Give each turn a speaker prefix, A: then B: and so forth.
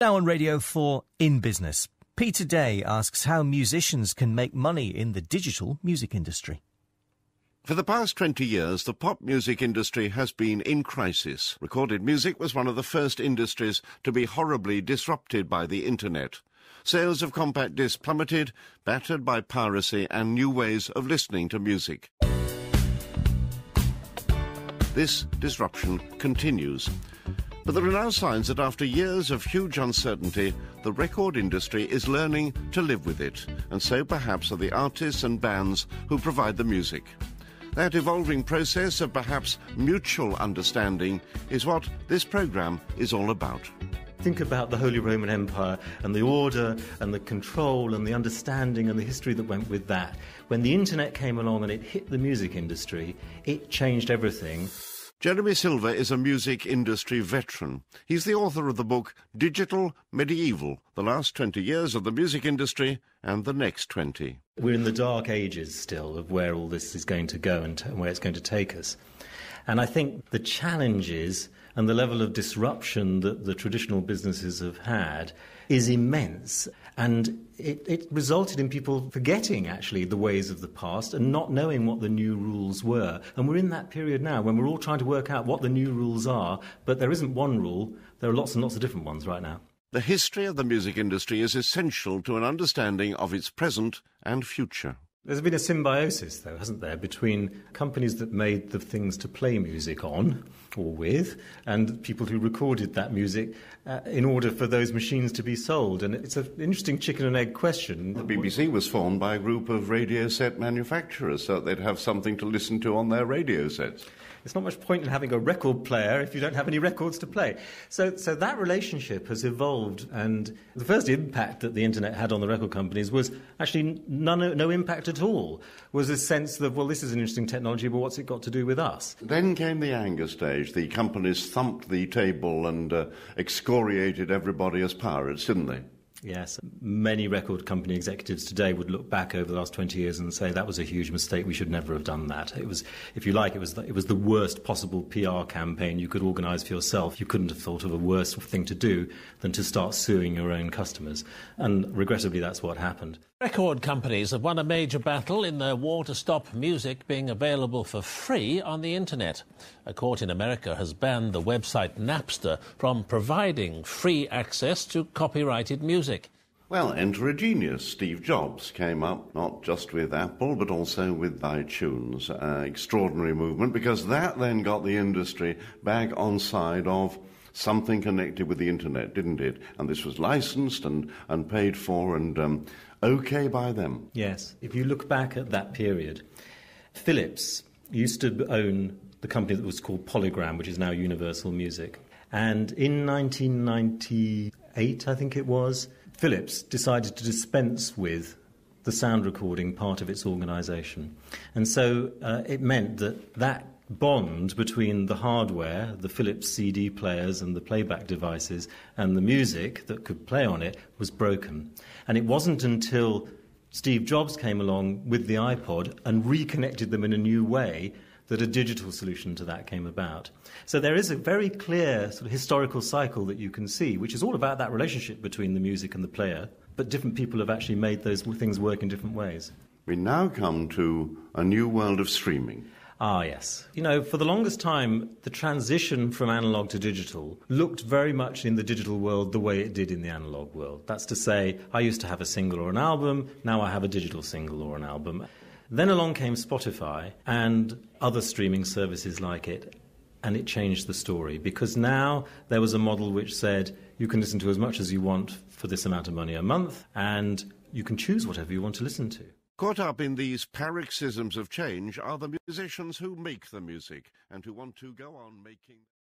A: Now on Radio 4 In Business. Peter Day asks how musicians can make money in the digital music industry.
B: For the past 20 years, the pop music industry has been in crisis. Recorded music was one of the first industries to be horribly disrupted by the internet. Sales of compact discs plummeted, battered by piracy and new ways of listening to music. This disruption continues. But there are now signs that after years of huge uncertainty, the record industry is learning to live with it, and so perhaps are the artists and bands who provide the music. That evolving process of perhaps mutual understanding is what this programme is all about.
C: Think about the Holy Roman Empire and the order and the control and the understanding and the history that went with that. When the internet came along and it hit the music industry, it changed everything.
B: Jeremy Silver is a music industry veteran. He's the author of the book Digital Medieval The Last 20 Years of the Music Industry and the Next 20.
C: We're in the dark ages still of where all this is going to go and, where it's going to take us. And I think the challenges and the level of disruption that the traditional businesses have had is immense. And it, it, resulted in people forgetting actually the ways of the past and not knowing what the new rules were. And we're in that period now when we're all trying to work out what the new rules are, but there isn't one rule, there are lots and lots of different ones right now.
B: The history of the music industry is essential to an understanding of its present and future.
C: There's been a symbiosis, though, hasn't there, between companies that made the things to play music on or with and people who recorded that music uh, in order for those machines to be sold. And it's an interesting chicken and egg question.
B: The BBC was formed by a group of radio set manufacturers so they'd have something to listen to on their radio sets.
C: There's not much point in having a record player if you don't have any records to play. So, so that relationship has evolved, and the first impact that the internet had on the record companies was actually none, no impact at all. Was a sense of, well, this is an interesting technology, but what's it got to do with us?
B: Then came the anger stage. The companies thumped the table and uh, excoriated everybody as pirates, didn't they?
C: Yes, many record company executives today would look back over the last 20 years and say that was a huge mistake. We should never have done that. It was, if you like, it was the, it was the worst possible PR campaign you could organise for yourself. You couldn't have thought of a worse thing to do than to start suing your own customers. And regrettably, that's what happened.
D: Record companies have won a major battle in their war to stop music being available for free on the internet. A court in America has banned the website Napster from providing free access to copyrighted music.
B: Well, enter a genius. Steve Jobs came up not just with Apple, but also with iTunes. Uh, extraordinary movement because that then got the industry back on side of something connected with the internet, didn't it? And this was licensed and, and paid for and um, okay by them.
C: Yes. If you look back at that period, Philips used to own the company that was called Polygram, which is now Universal Music. And in 1998, I think it was, Philips decided to dispense with the sound recording part of its organization. And so uh, it meant that that bond between the hardware, the Philips CD players and the playback devices, and the music that could play on it was broken. And it wasn't until Steve Jobs came along with the iPod and reconnected them in a new way that a digital solution to that came about. So there is a very clear sort of historical cycle that you can see, which is all about that relationship between the music and the player, but different people have actually made those things work in different ways.
B: We now come to a new world of streaming.
C: Ah, yes. You know, for the longest time, the transition from analog to digital looked very much in the digital world the way it did in the analog world. That's to say, I used to have a single or an album, now I have a digital single or an album. Then along came Spotify and other streaming services like it, and it changed the story because now there was a model which said you can listen to as much as you want for this amount of money a month, and you can choose whatever you want to listen to.
B: Caught up in these paroxysms of change are the musicians who make the music and who want to go on making.